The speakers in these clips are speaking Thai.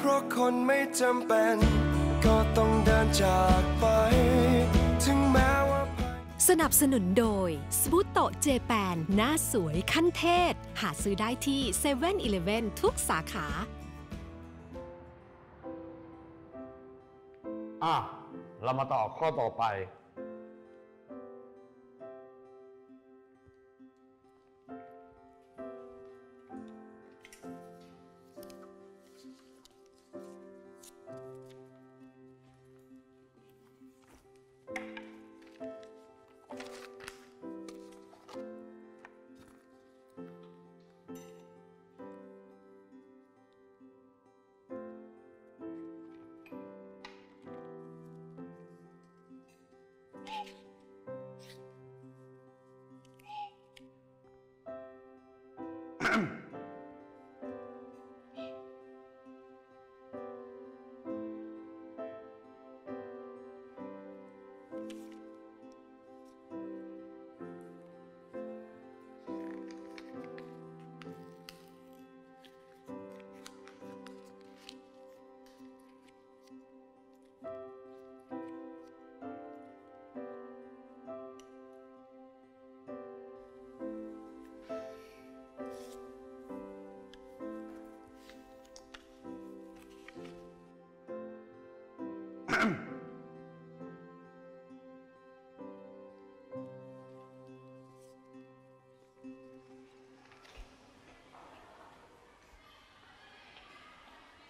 เพราะคนไม่จำเป็น ก็ต้องเดินจากไป ถึงแม้ว่า สนับสนุนโดยสบูตโตเจแปนหน้าสวยขั้นเทพหาซื้อได้ที่7 e เ e ่ e อทุกสาขา อะ เรามาต่อข้อต่อไป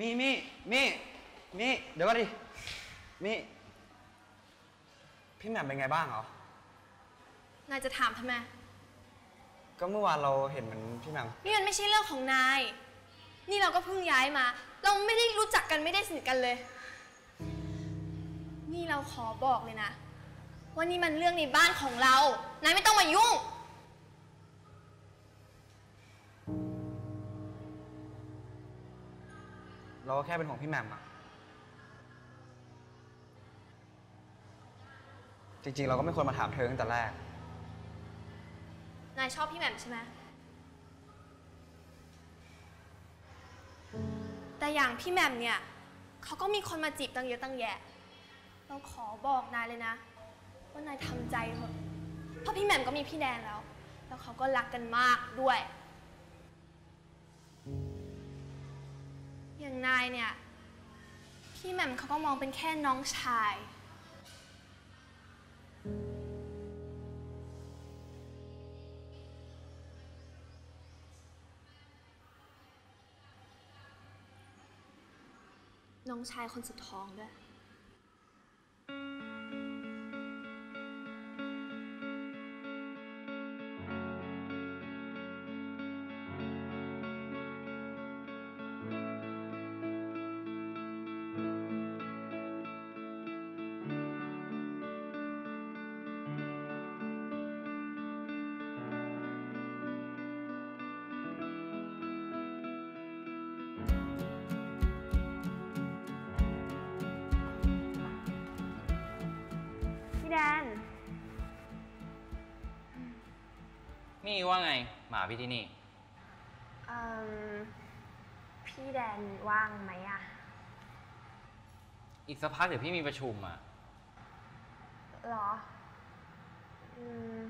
มีมีมีมีเดี๋ยวก่อนดิมีพี่แหม่มเป็นไงบ้างเหรอ นายจะถามทำไม ก็เมื่อวานเราเห็นเหมือนพี่แหม่มนี่มันไม่ใช่เรื่องของนาย นี่เราก็เพิ่งย้ายมา เราไม่ได้รู้จักกันไม่ได้สนิทกันเลย นี่เราขอบอกเลยนะว่านี่มันเรื่องในบ้านของเรา นายไม่ต้องมายุ่ง เราก็แค่เป็นห่วงพี่แหม่มอะจริงๆ เราก็ไม่ควรมาถามเธอตั้งแต่แรก นายชอบพี่แหม่มใช่ไหมแต่อย่างพี่แหม่มเนี่ยเขาก็มีคนมาจีบตั้งเยอะตั้งแยะ เราขอบอกนายเลยนะ ว่านายทำใจเถอะเพราะพี่แหม่มก็มีพี่แดนแล้ว แล้วเขาก็รักกันมากด้วย อย่างนายเนี่ย พี่แหม่มเขาก็มองเป็นแค่น้องชาย น้องชายคนสุดท้องด้วย พี่แดน นี่ว่าไง หมาพี่ที่นี่ เอ่อ พี่แดนว่างไหมอะอีกสักพักเดี๋ยวพี่มีประชุมอะ หรอ อืม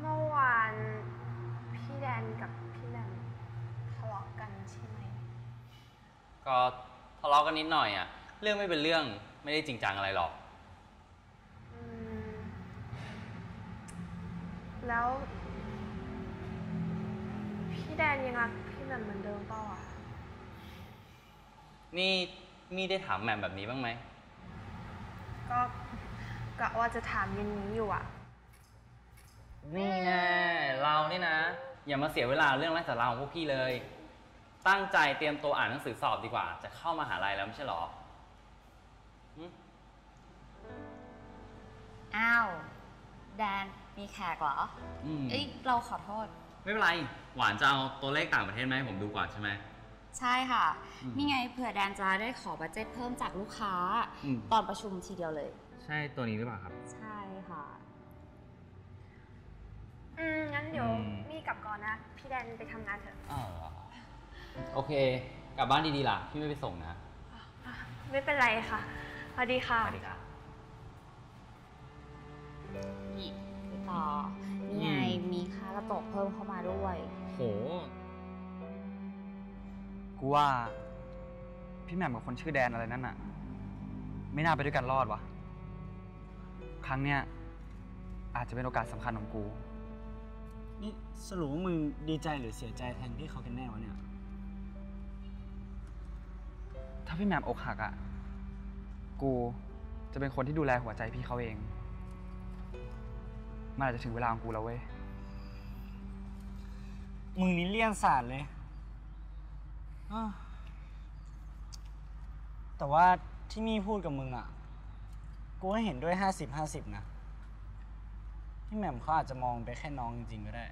เมื่อวานพี่แดนกับพี่แหม่มทะเลาะกันใช่ไหม ก็ทะเลาะกันนิดหน่อยอะ เรื่องไม่เป็นเรื่องไม่ได้จริงจังอะไรหรอก อืม แล้ว พี่แดนยังรักพี่แหม่มเหมือนเดิมเปล่าอะนี่มีได้ถามแหม่มแบบนี้บ้างไหม ก็กะว่าจะถามเย็นนี้อยู่อะนี่แน่เรานี่นะ อย่ามาเสียเวลาเรื่องไร้สาระของพวกพี่เลย ตั้งใจเตรียมตัวอ่านหนังสือสอบดีกว่า จะเข้ามหาลัยแล้วไม่ใช่หรอหึอ้าว แดน มีแขกเหรอ อืมเอ้ยเราขอโทษ ไม่เป็นไร หวานจะเอาตัวเลขต่างประเทศมาให้ผมดูก่อนใช่ไหม ใช่ค่ะ อืมนี่ไงเผื่อแดนจะได้ขอบัตเจ็ตเพิ่มจากลูกค้า อืม ตอนประชุมทีเดียวเลย ใช่ตัวนี้หรือเปล่าครับ ใช่ค่ะ อืม งั้นเดี๋ยวอืม มี่กลับก่อนนะ พี่แดนไปทำงานเถอะอ้าวเหรอโอเค กลับบ้านดีๆล่ะ พี่ไม่ไปส่งนะไม่เป็นไรค่ะสวัสดีค่ะสวัสดีครับนี่พี่ ต่อนี่ไงมีค่ากระจกเพิ่มเข้ามาด้วย โห กูว่า พี่แหม่มกับคนชื่อแดนอะไรนั่นน่ะ ไม่น่าไปด้วยกันรอดวะครั้งเนี้ยอาจจะเป็นโอกาสสำคัญของกู นี่สรุปว่ามึงดีใจหรือเสียใจแทนพี่เขากันแน่วะเนี่ย ถ้าพี่แหม่มอกหักอะ กูจะเป็นคนที่ดูแลหัวใจพี่เขาเอง มันอาจจะถึงเวลาของกูแล้วเว้ย มึงนี่เลี่ยนศาสตร์เลยอ้าวแต่ว่าที่มี่พูดกับมึงอะ กูก็เห็นด้วยห้าสิบห้าสิบนะ พี่แหม่มเขาอาจจะมองไปแค่น้องจริงๆก็ได้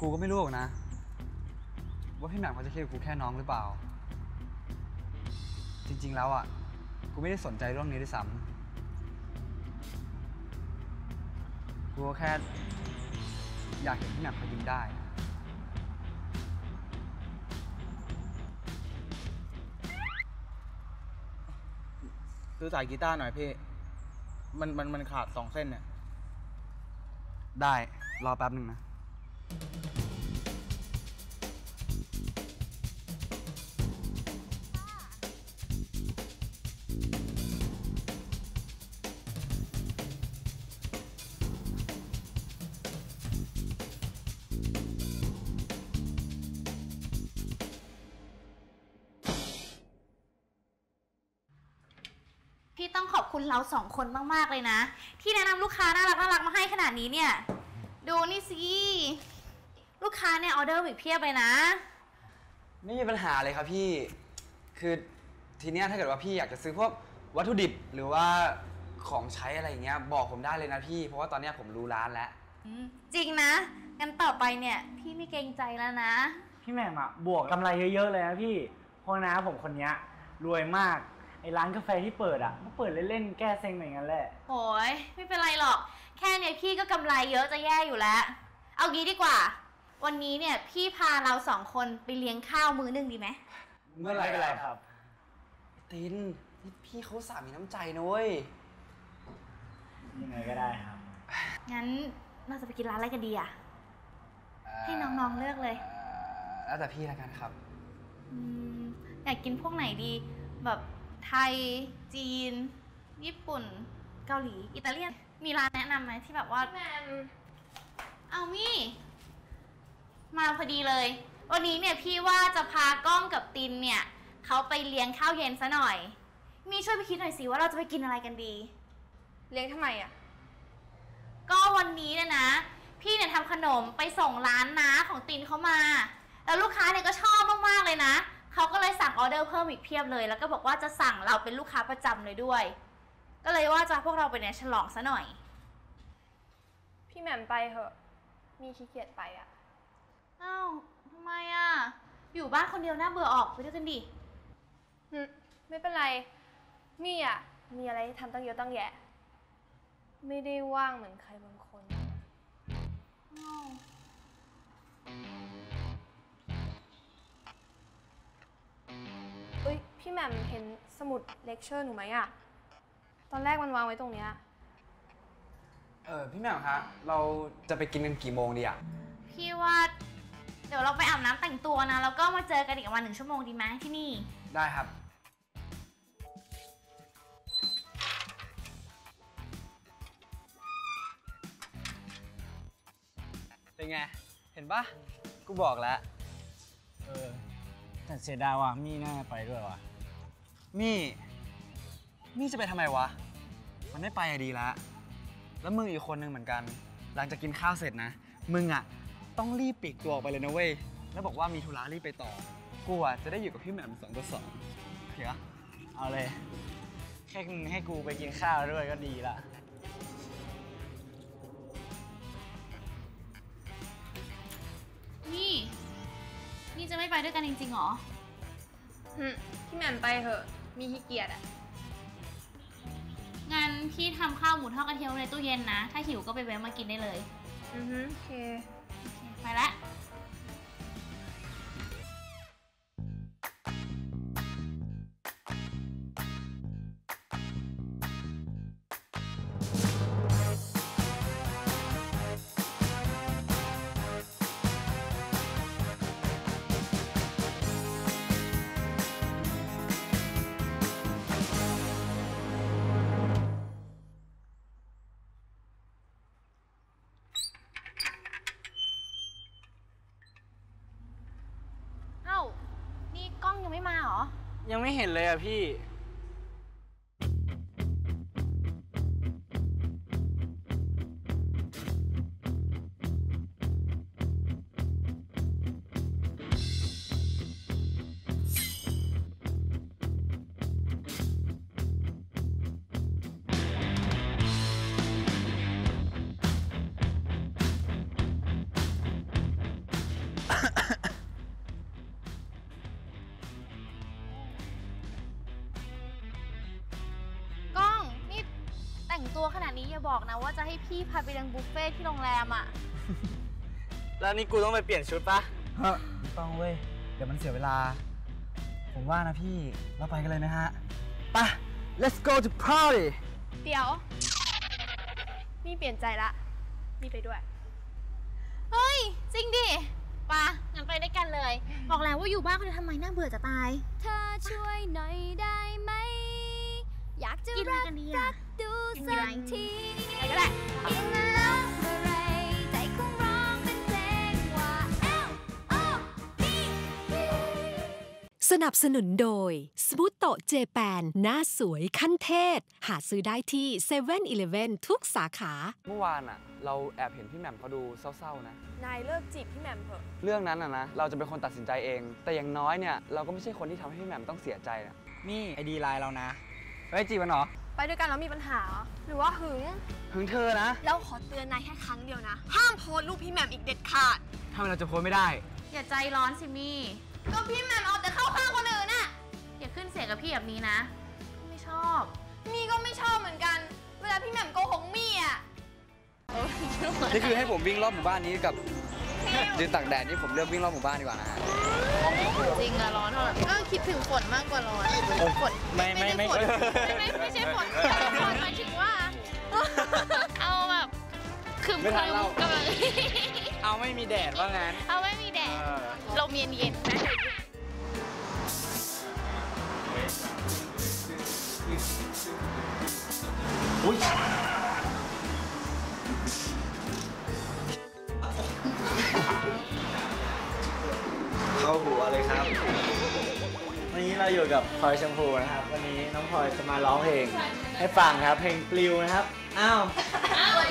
กูก็ไม่รู้หรอกนะ ว่าพี่แหม่มเขาจะคิดกับกูแค่น้องหรือเปล่า จริง ๆ แล้วอะ กูไม่ได้สนใจเรื่องนี้ด้วยซ้ำกูก็แค่อยากเห็นพี่แหม่มเขายิ้มได้ซื้อสายกีตาร์หน่อยพี่ มันมันมันขาดสองเส้นเนี่ย ได้ รอแป๊บหนึ่งนะ ต้องขอบคุณเราสองคนมากๆเลยนะ ที่แนะนำลูกค้าน่ารักน่ารักมาให้ขนาดนี้เนี่ย ดูนี่สิ ลูกค้าเนี่ยออเดอร์อีกเพียบเลยนะ ไม่มีปัญหาเลยครับพี่ คือทีเนี้ยถ้าเกิดว่าพี่อยากจะซื้อพวกวัตถุดิบหรือว่าของใช้อะไรอย่างเงี้ยบอกผมได้เลยนะพี่ เพราะว่าตอนเนี้ยผมรู้ร้านแล้ว อืมจริงนะงั้นต่อไปเนี่ยพี่ไม่เกรงใจแล้วนะ พี่แหม่มอะบวกกำไรเยอะๆเลยนะพี่ เพราะนะผมคนเนี้ยรวยมากไอ้ ร้านกาแฟที่เปิดอะก็เปิดเล่นๆแก้เซ็งเหมือนกันแหละโอ้ยไม่เป็นไรหรอก แค่เนี่ยพี่ก็กำไรเยอะจะแย่อยู่แล้ว เอางี้ดีกว่า วันนี้เนี่ยพี่พาเราสองคนไปเลี้ยงข้าวมื้อหนึ่งดีไหม เมื่อไหร่ไม่เป็นไรครับ ตินนี่พี่เขาสามีน้ำใจนะเว้ย ยังไงก็ได้ครับ งั้นเราจะไปกินร้านอะไรกันดีอะให้น้องๆเลือกเลย แล้วแต่พี่ละกันครับ อืมอยากกินพวกไหนดีแบบ ไทย จีน ญี่ปุ่น เกาหลี อิตาเลียน มีร้านแนะนำไหมที่แบบว่า แมมเอามี่ มาพอดีเลย วันนี้เนี่ยพี่ว่าจะพากล้องกับตินเนี่ยเขาไปเลี้ยงข้าวเย็นซะหน่อย มีช่วยไปคิดหน่อยสิว่าเราจะไปกินอะไรกันดี เลี้ยงทำไมอะ ก็วันนี้เนี่ยนะ พี่เนี่ยทำขนมไปส่งร้านน้าของตินเขามา แล้วลูกค้าเนี่ยก็ชอบมากๆเลยนะ เขาก็เลยสั่งออเดอร์เพิ่มอีกเพียบเลย แล้วก็บอกว่าจะสั่งเราเป็นลูกค้าประจำเลยด้วย ก็เลยว่าจะพวกเราไปเนี่ยฉลองซะหน่อย พี่แหม่มไปเถอะ มีขี้เกียจไปอะอ้าวทำไมอะอยู่บ้านคนเดียวน่าเบื่อออกไปด้วยกันดิหึไม่เป็นไร มี่อะมีอะไรให้ทำตั้งเยอะตั้งแยะ ไม่ได้ว่างเหมือนใครบางค พี่แหม่มเห็นสมุดเลคเชอร์หนูไหมอะตอนแรกมันวางไว้ตรงเนี้ย เออพี่แหม่มคะเราจะไปกินกันกี่โมงดีอะพี่ว่า เดี๋ยวเราไปอาบน้ำแต่งตัวนะ แล้วก็มาเจอกันอีกประมาณหนึ่งชั่วโมงดีไหมที่นี่ ได้ครับ เป็นไง เห็นปะกูบอกแล้ว เออ แต่เสียดายว่ะมี่น่าจะไปด้วยว่ะ มี่มี่จะไปทำไมวะ มันไม่ไปอะดีละแล้วมึงอีกคนนึงเหมือนกัน หลังจากกินข้าวเสร็จนะ มึงอะต้องรีบปลีกตัวออกไปเลยนะเว้ย แล้วบอกว่ามีธุระรีบไปต่อ กูอะจะได้อยู่กับพี่แหม่มสองต่อสองโอเคปะเอาเลย แค่มึงให้กูไปกินข้าวด้วยก็ดีละ นี่ นี่จะไม่ไปด้วยกันจริงๆเหรอ หึพี่แหม่มไปเถอะ มีขี้เกียจอะงั้นพี่ทำข้าวหมูทอดกระเทียมในตู้เย็นนะ ถ้าหิวก็ไปแวะมากินได้เลย อือฮึโอเค ไปละ ยังไม่เห็นเลยอะพี่ ว่าจะให้พี่พาไปเลี้ยงบุฟเฟ่ที่โรงแรมอะ แล้วนี่กูต้องไปเปลี่ยนชุดปะเฮ้ยไม่ต้องเว้ย เดี๋ยวมันเสียเวลา ผมว่านะพี่ เราไปกันเลยไหมฮะไป let's go to party เดี๋ยว นี่เปลี่ยนใจละ นี่ไปด้วย เฮ้ย จริงดิปะงั้นไปด้วยกันเลย บอกแล้วว่าอยู่บ้านคนเดียวทำไมน่าเบื่อจะตาย เธอช่วยหน่อยได้ไหม อยากจะกินอะไรรักกันดีรัอะกดูกินสัอะไรกทีไปก็ได้กินแล้วเมื่อไรใจคงร้องเป็นเพลงว่า L O V E สนับสนุนโดยสบูตโตเจแปนหน้าสวยขั้นเทพหาซื้อได้ที่7 e เ e ่ e อทุกสาขา เมื่อวานอะเราแอบเห็นพี่แหม่มเขาดูเศร้าๆนะ นายเลิกจีบพี่แหม่มเถอะ เรื่องนั้นอะนะ เราจะเป็นคนตัดสินใจเอง แต่อย่างน้อยเนี่ย เราก็ไม่ใช่คนที่ทำให้พี่แหม่มต้องเสียใจนะนี่ไอดีไลน์เรานะ เฮ้ยจีบมันเหรอ ไปด้วยกันแล้วมีปัญหาเหรอหรือว่าหึงหึงเธอนะ แล้วขอเตือนนายแค่ครั้งเดียวนะ ห้ามโพสต์รูปพี่แหม่มอีกเด็ดขาด ถ้าเราจะโพสไม่ได้ อย่าใจร้อนสิมี่ ก็พี่แหม่มเอาแต่เข้าข้างคนอื่นน่ะ อย่าขึ้นเสียงกับพี่แบบนี้นะ ไม่ชอบ มี่ก็ไม่ชอบเหมือนกัน เวลาพี่แหม่มโกหกมี่อะ นี่คือให้ผมวิ่งรอบหมู่บ้านนี้กับ ยืนตากแดดนี่ผมเลือกวิ่งรอบหมู่บ้านดีกว่านะฮะจริงอะร้อนเท่าไหร่ก็คิดถึงฝนมากกว่าร้อนฝนไม่ไม่ไม่ฝนไม่ไม่ไม่ใช่ฝนฝนหมายถึงว่า เอาแบบคืมไม่ทันเล่ากำลังเอาไม่มีแดดว่างั้น เอาไม่มีแดดลมเย็นเย็นๆนะเข้ เราอยู่กับพลอยชมพูนะครับ วันนี้น้องพลอยจะมาร้องเพลง ให้ฟังครับ เพลงปลิวนะครับ อ้าว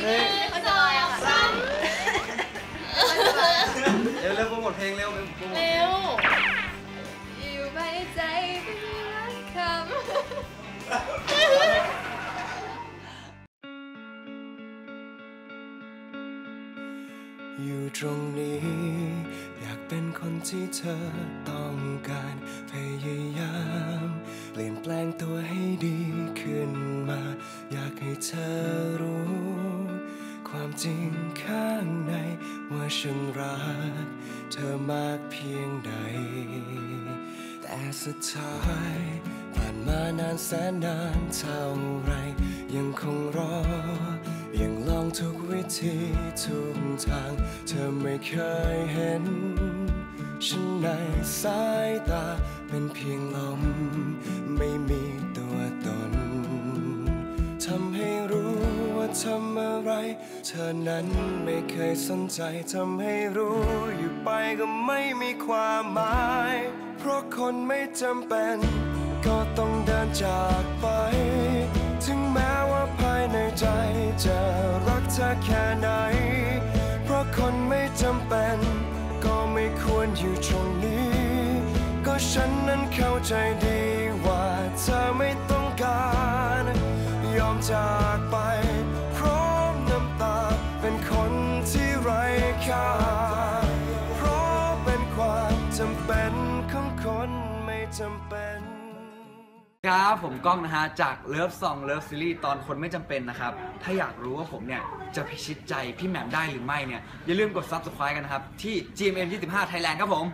เฮ้ยเขาจะลอยอะค่ะเร็วเร็วโปรโมทเพลงเร็วเร็วโปรโมทเร็วอยู่ภายในใจเป็นรักคำ อยู่ตรงนี้ อยากเป็นคนที่เธอต้องการพยายาม เปลี่ยนแปลงตัวให้ดีขึ้นมา อยากให้เธอรู้ ความจริงข้างในว่าฉันรัก เธอมากเพียงใด แต่สุดท้ายผ่านมานานแสนนานเท่าไร ยังคงรอ องทุกวิธีทุกทาง เธอไม่เคยเห็น ฉันในสายตาเป็นเพียงลม ไม่มีตัวตนทำให้รู้ว่าทำอะไร เธอนั้นไม่เคยสนใจทำให้รู้อยู่ไปก็ไม่มีความหมาย เพราะคนไม่จำเป็น ก็ต้องเดินจากไป ถึงแม้ว่าภายในใจจะ เธอแค่ไหน เพราะคนไม่จำเป็น ก็ไม่ควรอยู่ตรงนี้ ก็ฉันนั้นเข้าใจดีว่าเธอไม่ต้องการ ยอมจากไป ครับ ผมก้องนะฮะ จากเลิฟซองเลิฟซีรีส์ตอนคนไม่จำเป็นนะครับ ถ้าอยากรู้ว่าผมเนี่ย จะพิชิตใจพี่แหม่มได้หรือไม่เนี่ย อย่าลืมกด Subscribe กันนะครับ ที่ GMM 25 Thailand ครับผม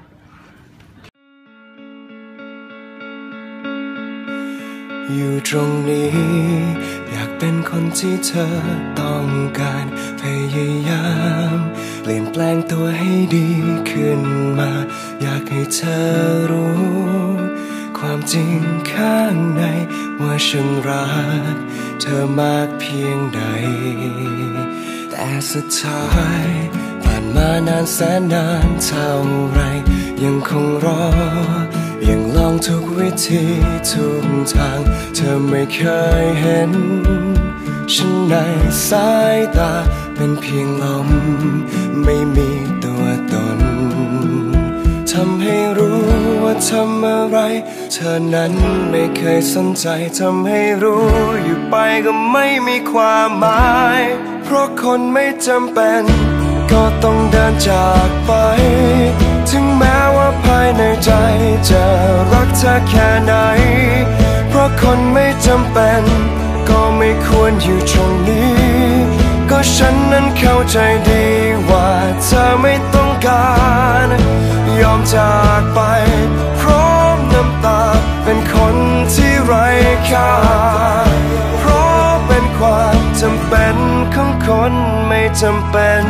อยู่ตรงนี้ อยากเป็นคนที่เธอต้องการพยายาม เปลี่ยนแปลงตัวให้ดีขึ้นมา อยากให้เธอรู้ ความจริงข้างในว่าฉันรัก เธอมากเพียงใด แต่สุดท้ายผ่านมานานแสนนานเท่าไร ยังคงรอ ยังลองทุกวิธีทุกทาง เธอไม่เคยเห็น ฉันในสายตาเป็นเพียงลม ไม่มีตัวตนทำให้รู้ ว่าทำอะไร เธอนั้นไม่เคยสนใจทำให้รู้อยู่ไปก็ไม่มีความหมาย เพราะคนไม่จำเป็น ก็ต้องเดินจากไป ถึงแม้ว่าภายในใจจะรักเธอแค่ไหน เพราะคนไม่จำเป็น ก็ไม่ควรอยู่ตรงนี้ ก็ฉันนั้นเข้าใจดีว่าเธอไม่ต้องการ ยอมจากไป ค่า เพราะเป็นความจำเป็นของคนไม่จำเป็น